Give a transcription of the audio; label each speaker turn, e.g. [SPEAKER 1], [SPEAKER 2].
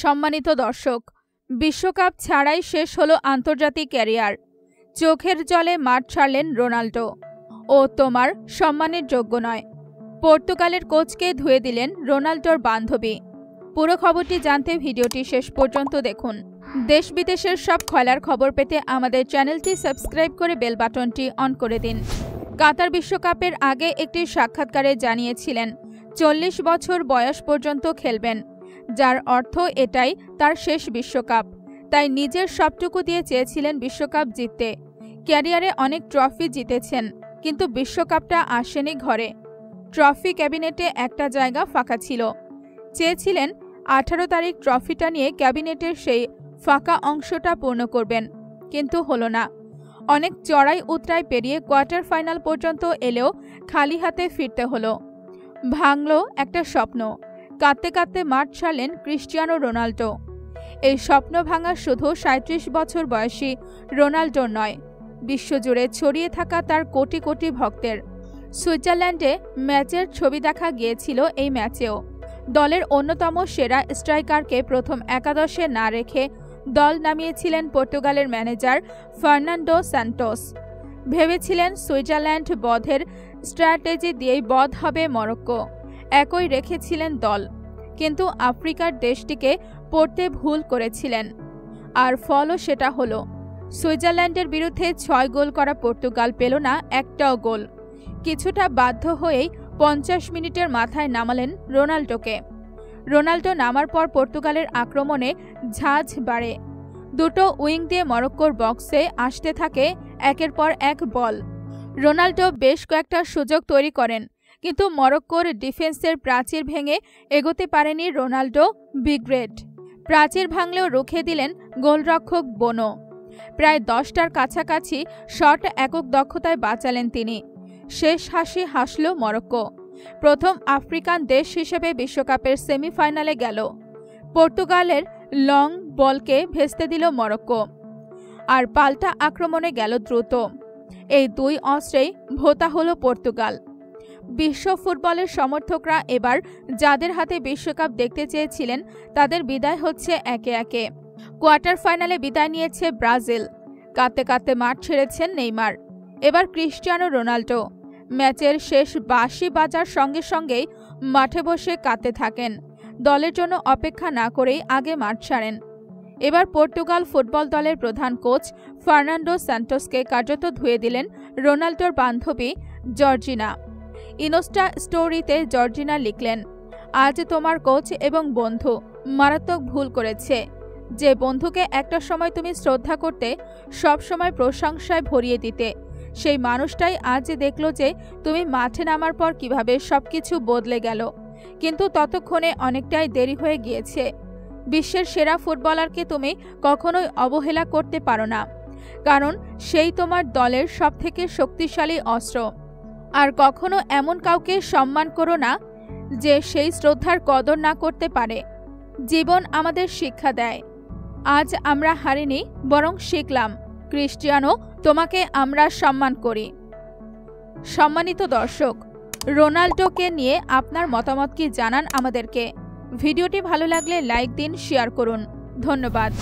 [SPEAKER 1] সম্মানিত দর্শক, বিশ্বকাপ ছাড়াই শেষ হলো আন্তর্জাতিক ক্যারিয়ার। চোখের জলে মাঠ ছাড়লেন রোনাল্ডো। ও তোমার সম্মানের যোগ্য নয়। পর্তুগালের কোচকে ধুয়ে দিলেন রোনাল্ডোর বান্ধবী। পুরো খবরটি জানতে ভিডিওটি শেষ পর্যন্ত দেখুন। দেশ বিদেশের সব খেলার খবর পেতে আমাদের চ্যানেলটি সাবস্ক্রাইব করে বেল বাটনটি অন করে দিন। কাতার বিশ্বকাপের আগে একটি সাক্ষাৎকারে জানিয়েছিলেন, চল্লিশ বছর বয়স পর্যন্ত খেলবেন। যার অর্থ এটাই তার শেষ বিশ্বকাপ। তাই নিজের সবটুকু দিয়ে চেয়েছিলেন বিশ্বকাপ জিততে। ক্যারিয়ারে অনেক ট্রফি জিতেছেন, কিন্তু বিশ্বকাপটা আসেনি ঘরে। ট্রফি ক্যাবিনেটে একটা জায়গা ফাঁকা ছিল। চেয়েছিলেন আঠারো তারিখ ট্রফিটা নিয়ে ক্যাবিনেটের সেই ফাঁকা অংশটা পূর্ণ করবেন, কিন্তু হলো না। অনেক চড়াই উতরাই পেরিয়ে কোয়ার্টার ফাইনাল পর্যন্ত এলেও খালি হাতে ফিরতে হলো। ভাঙল একটা স্বপ্ন। কাঁদতে কাঁদতে মাঠ ছাড়লেন ক্রিস্টিয়ানো রোনাল্ডো। এই স্বপ্ন ভাঙা শুধু সাঁত্রিশ বছর বয়সী রোনাল্ডোর নয়, বিশ্বজুড়ে ছড়িয়ে থাকা তার কোটি কোটি ভক্তের। সুইজারল্যান্ডে ম্যাচের ছবি দেখা গিয়েছিল এই ম্যাচেও। দলের অন্যতম সেরা স্ট্রাইকারকে প্রথম একাদশে না রেখে দল নামিয়েছিলেন পর্তুগালের ম্যানেজার ফার্নান্ডো স্যান্টোস। ভেবেছিলেন সুইজারল্যান্ড বধের স্ট্র্যাটেজি দিয়েই বধ হবে মরক্কো। একই রেখেছিলেন দল, কিন্তু আফ্রিকার দেশটিকে পড়তে ভুল করেছিলেন। আর ফলও সেটা হলো, সুইজারল্যান্ডের বিরুদ্ধে ছয় গোল করা পর্তুগাল পেল না একটাও গোল। কিছুটা বাধ্য হয়েই পঞ্চাশ মিনিটের মাথায় নামালেন রোনাল্ডোকে। রোনাল্ডো নামার পর পর্তুগালের আক্রমণে ঝাঁঝ বাড়ে। দুটো উইং দিয়ে মরক্কোর বক্সে আসতে থাকে একের পর এক বল। রোনাল্ডো বেশ কয়েকটা সুযোগ তৈরি করেন কিন্তু মরক্কোর ডিফেন্সের প্রাচীর ভেঙে এগোতে পারেনি রোনাল্ডো বিগ্রেট প্রাচীর ভাঙলেও রুখে দিলেন গোলরক্ষক বোনো। প্রায় দশটার কাছাকাছি শট একক দক্ষতায় বাঁচালেন তিনি। শেষ হাসি হাসল মরক্কো। প্রথম আফ্রিকান দেশ হিসেবে বিশ্বকাপের সেমিফাইনালে গেল। পর্তুগালের লং বলকে ভেস্তে দিল মরক্কো। আর পাল্টা আক্রমণে গেল দ্রুত। এই দুই অস্ত্রেই ভোতা হল পর্তুগাল। বিশ্ব ফুটবলের সমর্থকরা এবার যাদের হাতে বিশ্বকাপ দেখতে চেয়েছিলেন, তাদের বিদায় হচ্ছে একে একে। কোয়ার্টার ফাইনালে বিদায় নিয়েছে ব্রাজিল। কাঁদতে কাঁদতে মাঠ ছেড়েছেন নেইমার। এবার ক্রিস্টিয়ানো রোনাল্ডো। ম্যাচের শেষ বাঁশি বাজার সঙ্গে সঙ্গেই মাঠে বসে কাঁদতে থাকেন। দলের জন্য অপেক্ষা না করেই আগে মাঠ ছাড়েন। এবার পর্তুগাল ফুটবল দলের প্রধান কোচ ফার্নান্ডো স্যান্টোসকে কার্যত ধুয়ে দিলেন রোনাল্ডোর বান্ধবী জর্জিনা। ইনোস্টা স্টোরিতে জর্জিনা লিখলেন, আজ তোমার কোচ এবং বন্ধু মারাত্মক ভুল করেছে। যে বন্ধুকে একটা সময় তুমি শ্রদ্ধা করতে, সব সময় প্রশংসায় ভরিয়ে দিতে। সেই মানুষটাই আজ দেখল যে তুমি মাঠে নামার পর কীভাবে সব কিছু বদলে গেল। কিন্তু ততক্ষণে অনেকটাই দেরি হয়ে গিয়েছে। বিশ্বের সেরা ফুটবলারকে তুমি কখনোই অবহেলা করতে পারো না। কারণ সেই তোমার দলের সবথেকে শক্তিশালী অস্ত্র। আর কখনো এমন কাউকে সম্মান করো না যে সেই শ্রদ্ধার কদর না করতে পারে। জীবন আমাদের শিক্ষা দেয়। আজ আমরা হারিনি, বরং শিখলাম ক্রিস্টিয়ানো তোমাকে আমরা সম্মান করি। সম্মানিত দর্শক, রোনাল্ডোকে নিয়ে আপনার মতামত কি জানান আমাদেরকে? ভিডিওটি ভালো লাগলে লাইক দিন, শেয়ার করুন। ধন্যবাদ।